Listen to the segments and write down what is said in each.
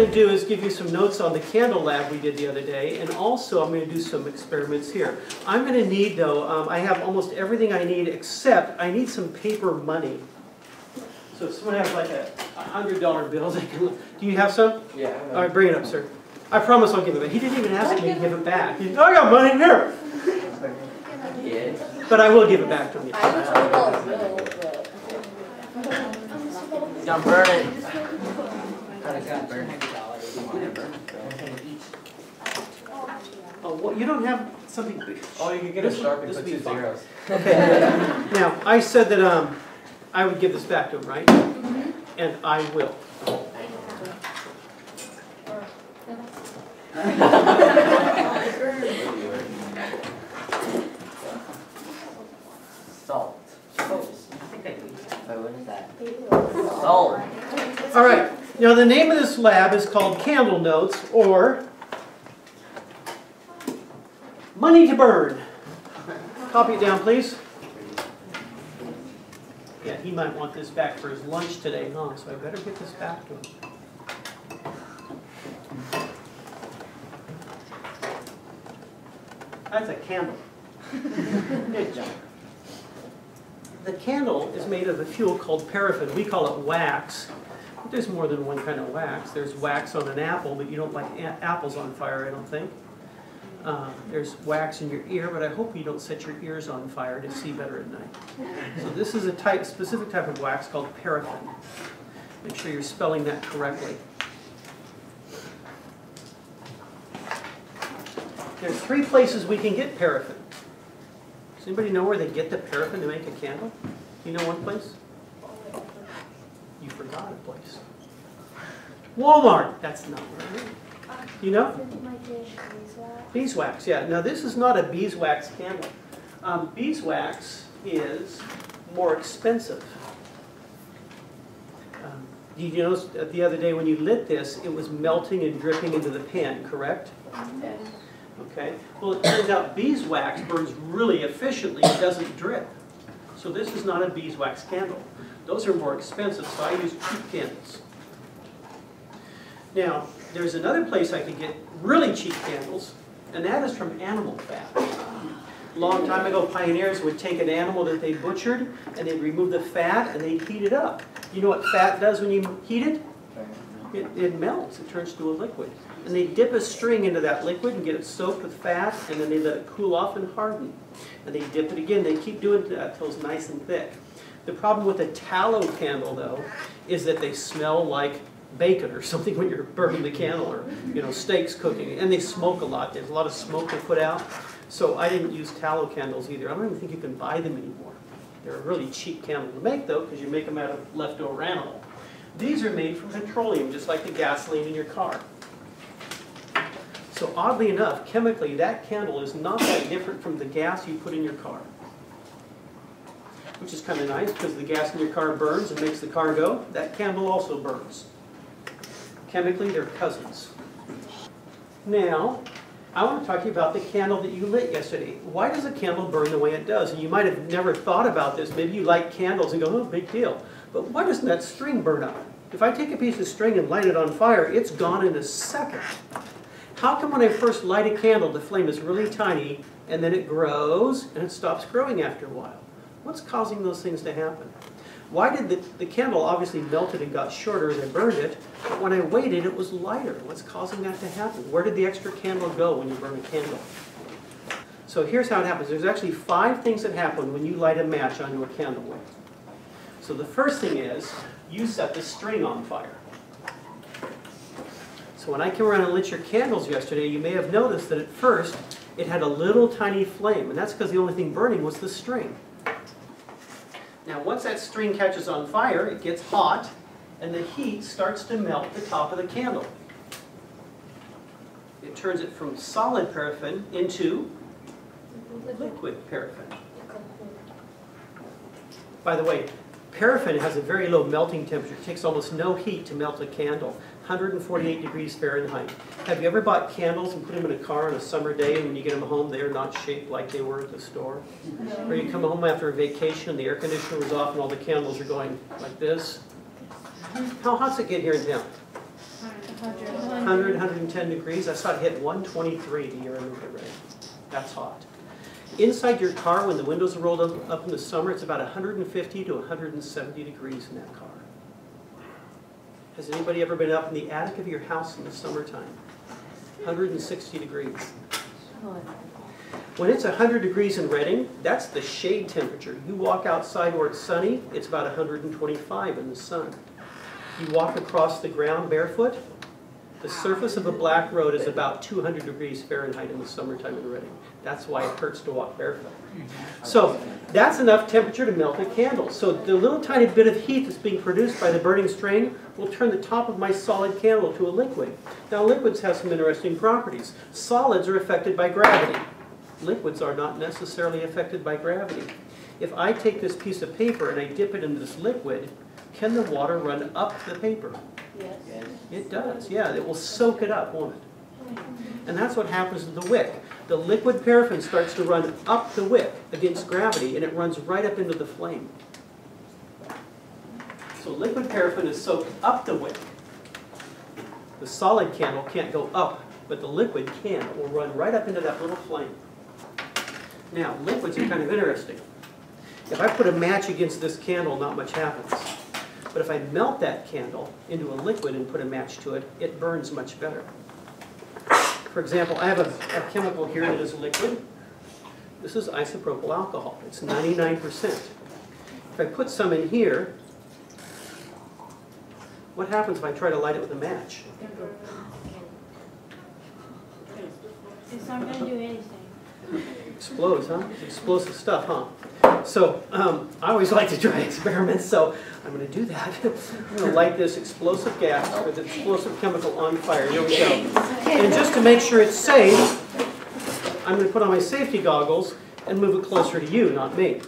going to do is give you some notes on the candle lab we did the other day, and also I'm going to do some experiments here. I'm going to need, though, um, I have almost everything I need except I need some paper money. So if someone has like a a hundred dollar bill, they can, do you have some? Yeah. All right, bring it up, sir. I promise I'll give it back. He didn't even ask me to give it back. He, I got money here, Yeah. but I will give it back to him. I have a twenty dollar bill, but. Don't burn it. Kinda got burned. Oh, what, you don't have something big? Oh, you can get a This would- sharpie, this put two zeros. Okay. Now, I said that um, I would give this back to him, right? And I will. Salt. Oh, what is that? Salt. All right. Now, the name of this lab is called Candle Notes or Money to Burn. Copy it down, please. Yeah, he might want this back for his lunch today, huh? So I better get this back to him. That's a candle. Good job. The candle is made of a fuel called paraffin. We call it wax. There's more than one kind of wax. There's wax on an apple, but you don't like apples on fire, I don't think. Uh, there's wax in your ear, but I hope you don't set your ears on fire to see better at night. So this is a type, specific type of wax called paraffin. Make sure you're spelling that correctly. There's three places we can get paraffin. Does anybody know where they get the paraffin to make a candle? You know one place? You forgot a place. Walmart, that's not right. You know? Beeswax, yeah. Now, this is not a beeswax candle. Um, beeswax is more expensive. Um, you notice that the other day when you lit this, it was melting and dripping into the pan, correct? Okay, well, it turns out beeswax burns really efficiently, it doesn't drip. So this is not a beeswax candle. Those are more expensive, so I use cheap candles. Now, there's another place I can get really cheap candles, and that is from animal fat. A long time ago, pioneers would take an animal that they butchered, and they'd remove the fat, and they'd heat it up. You know what fat does when you heat it? It, it melts, it turns to a liquid. And they dip a string into that liquid and get it soaked with fat, and then they let it cool off and harden. And they dip it again, they keep doing that until it's nice and thick. The problem with a tallow candle, though, is that they smell like bacon or something when you're burning the candle, or, you know, steaks cooking. And they smoke a lot, there's a lot of smoke they put out. So I didn't use tallow candles either. I don't even think you can buy them anymore. They're a really cheap candle to make, though, because you make them out of leftover animal. These are made from petroleum, just like the gasoline in your car. So oddly enough, chemically, that candle is not that different from the gas you put in your car. Which is kind of nice, because the gas in your car burns and makes the car go. That candle also burns. Chemically, they're cousins. Now, I want to talk to you about the candle that you lit yesterday. Why does a candle burn the way it does? And you might have never thought about this. Maybe you light candles and go, oh, big deal. But why doesn't that string burn up? If I take a piece of string and light it on fire, it's gone in a second. How come when I first light a candle, the flame is really tiny, and then it grows, and it stops growing after a while? What's causing those things to happen? Why did the, the candle obviously melted and got shorter as I burned it, but when I waited, it was lighter? What's causing that to happen? Where did the extra candle go when you burn a candle? So here's how it happens. There's actually five things that happen when you light a match onto a candle wick. So the first thing is, you set the string on fire. So when I came around and lit your candles yesterday, you may have noticed that at first, it had a little tiny flame, and that's because the only thing burning was the string. Now once that string catches on fire, it gets hot, and the heat starts to melt the top of the candle. It turns it from solid paraffin into liquid paraffin. By the way, paraffin has a very low melting temperature. It takes almost no heat to melt a candle, 148 degrees Fahrenheit. Have you ever bought candles and put them in a car on a summer day and when you get them home they're not shaped like they were at the store? Or you come home after a vacation, the air conditioner was off and all the candles are going like this? How hot's it get here in town? 100, 110 degrees. I saw it hit 123 the year I moved to. That's hot. Inside your car, when the windows are rolled up, up in the summer, it's about 150 to 170 degrees in that car. Has anybody ever been up in the attic of your house in the summertime? 160 degrees. When it's 100 degrees in Redding, that's the shade temperature. You walk outside where it's sunny, it's about 125 in the sun. You walk across the ground barefoot, the surface of a black road is about 200 degrees Fahrenheit in the summertime in Redding. That's why it hurts to walk barefoot. So that's enough temperature to melt a candle. So the little tiny bit of heat that's being produced by the burning string will turn the top of my solid candle to a liquid. Now liquids have some interesting properties. Solids are affected by gravity. Liquids are not necessarily affected by gravity. If I take this piece of paper and I dip it into this liquid, can the water run up the paper? Yes. It does, yeah, it will soak it up, won't it? And that's what happens to the wick. The liquid paraffin starts to run up the wick against gravity, and it runs right up into the flame. So liquid paraffin is soaked up the wick. The solid candle can't go up, but the liquid can. It will run right up into that little flame. Now, liquids are kind of interesting. If I put a match against this candle, not much happens. But if I melt that candle into a liquid and put a match to it, it burns much better. For example, I have a, a chemical here that is liquid. This is isopropyl alcohol. It's 99%. If I put some in here, what happens if I try to light it with a match? It's not gonna do anything. Explodes, huh? It's explosive stuff, huh? So, um, I always like to try experiments, so I'm gonna do that. I'm gonna light this explosive gas or the explosive chemical on fire. Here we go. And just to make sure it's safe, I'm gonna put on my safety goggles and move it closer to you, not me.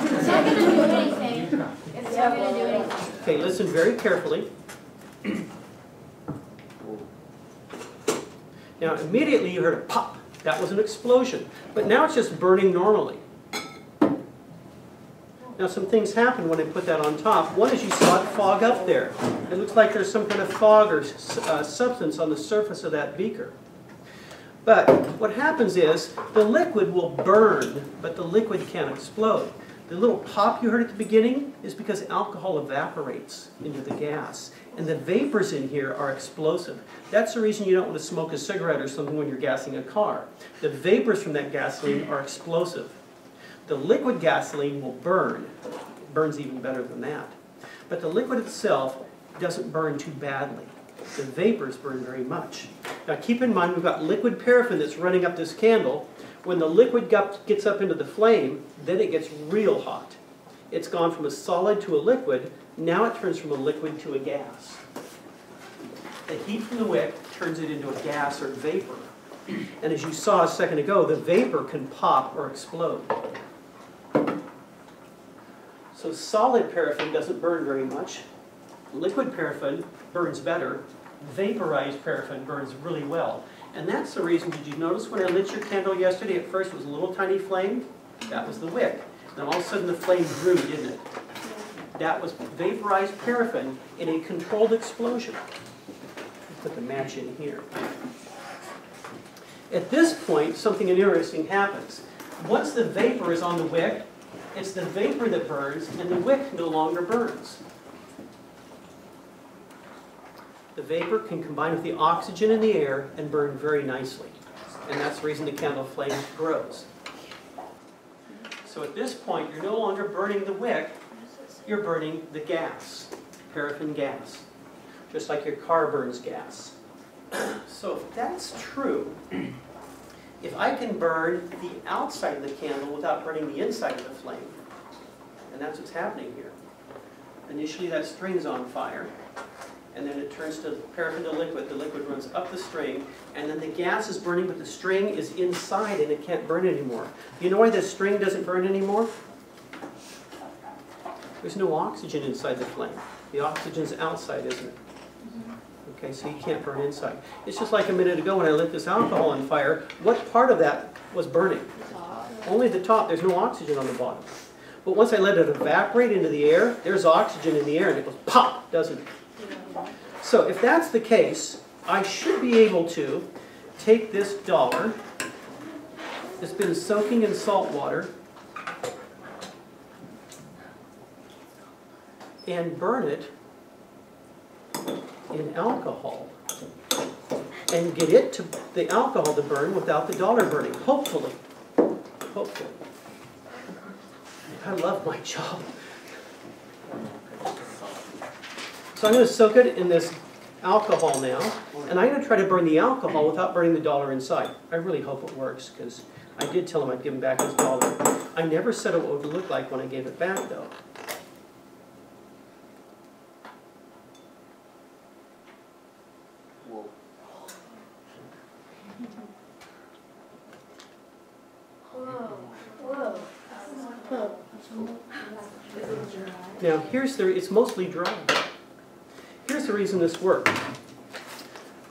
It's not gonna do anything. It's not gonna do anything. Okay, listen very carefully. Now, immediately you heard a pop. That was an explosion. But now it's just burning normally. Now, some things happen when I put that on top. One is you saw it fog up there. It looks like there's some kind of fog or uh, substance on the surface of that beaker. But what happens is the liquid will burn, but the liquid can't explode. The little pop you heard at the beginning is because alcohol evaporates into the gas. And the vapors in here are explosive. That's the reason you don't want to smoke a cigarette or something when you're gassing a car. The vapors from that gasoline are explosive. The liquid gasoline will burn, It burns even better than that. But the liquid itself doesn't burn too badly. The vapors burn very much. Now keep in mind we've got liquid paraffin that's running up this candle. When the liquid gets up into the flame, then it gets real hot. It's gone from a solid to a liquid, now it turns from a liquid to a gas. The heat from the wick turns it into a gas or vapor. And as you saw a second ago, the vapor can pop or explode. So solid paraffin doesn't burn very much. Liquid paraffin burns better. Vaporized paraffin burns really well. And that's the reason, did you notice when I lit your candle yesterday, at first it was a little tiny flame? That was the wick. Then all of a sudden the flame grew, didn't it? That was vaporized paraffin in a controlled explosion. Put the match in here. At this point, something interesting happens. Once the vapor is on the wick, it's the vapor that burns, and the wick no longer burns. The vapor can combine with the oxygen in the air and burn very nicely. And that's the reason the candle flame grows. So at this point, you're no longer burning the wick, you're burning the gas, paraffin gas, just like your car burns gas. So if that's true, if I can burn the outside of the candle without burning the inside of the flame, and that's what's happening here. Initially, that string's on fire, and then it turns to paraffin to liquid. The liquid runs up the string, and then the gas is burning, but the string is inside and it can't burn anymore. You know why the string doesn't burn anymore? There's no oxygen inside the flame. The oxygen's outside, isn't it? Okay, so you can't burn inside. It's just like a minute ago when I lit this alcohol on fire. What part of that was burning? Only the top. There's no oxygen on the bottom. But once I let it evaporate into the air, there's oxygen in the air and it goes pop, doesn't it? So if that's the case, I should be able to take this dollar that's been soaking in salt water and burn it in alcohol and get it to, the alcohol to burn without the dollar burning, hopefully. Hopefully. I love my job. So I'm going to soak it in this alcohol now, and I'm going to try to burn the alcohol without burning the dollar inside. I really hope it works, because I did tell him I'd give him back his dollar. I never said what it would look like when I gave it back, though. Now, here's the, it's mostly dry. Here's the reason this worked.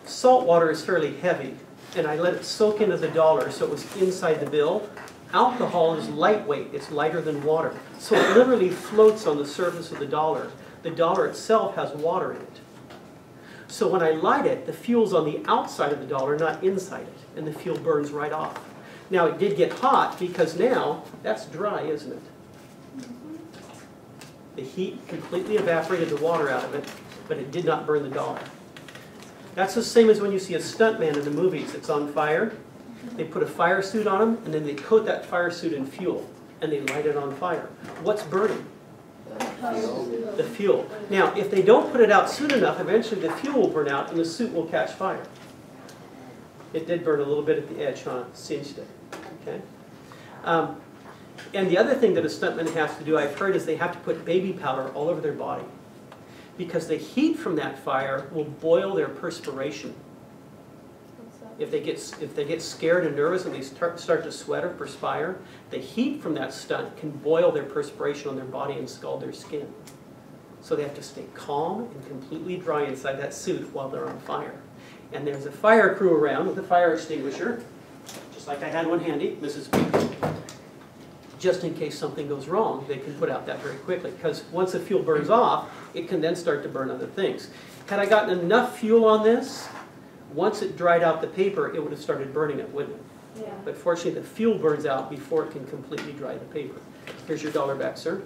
Salt water is fairly heavy, and I let it soak into the dollar so it was inside the bill. Alcohol is lightweight, it's lighter than water. So it literally floats on the surface of the dollar. The dollar itself has water in it. So when I light it, the fuel's on the outside of the dollar, not inside it, and the fuel burns right off. Now, it did get hot because now, that's dry, isn't it? The heat completely evaporated the water out of it, but it did not burn the dollar. That's the same as when you see a stuntman in the movies. It's on fire. They put a fire suit on him, and then they coat that fire suit in fuel, and they light it on fire. What's burning? The fuel. Now, if they don't put it out soon enough, eventually the fuel will burn out and the suit will catch fire. It did burn a little bit at the edge, huh? Singed it. Okay. Um, and the other thing that a stuntman has to do, I've heard, is they have to put baby powder all over their body. Because the heat from that fire will boil their perspiration. If they get, if they get scared and nervous and they start, start to sweat or perspire, the heat from that stunt can boil their perspiration on their body and scald their skin. So they have to stay calm and completely dry inside that suit while they're on fire. And there's a fire crew around with a fire extinguisher, just like I had one handy, Mrs. Just in case something goes wrong, they can put out that very quickly. Because once the fuel burns off, it can then start to burn other things. Had I gotten enough fuel on this, once it dried out the paper, it would have started burning it, wouldn't it? Yeah. But fortunately, the fuel burns out before it can completely dry the paper. Here's your dollar back, sir.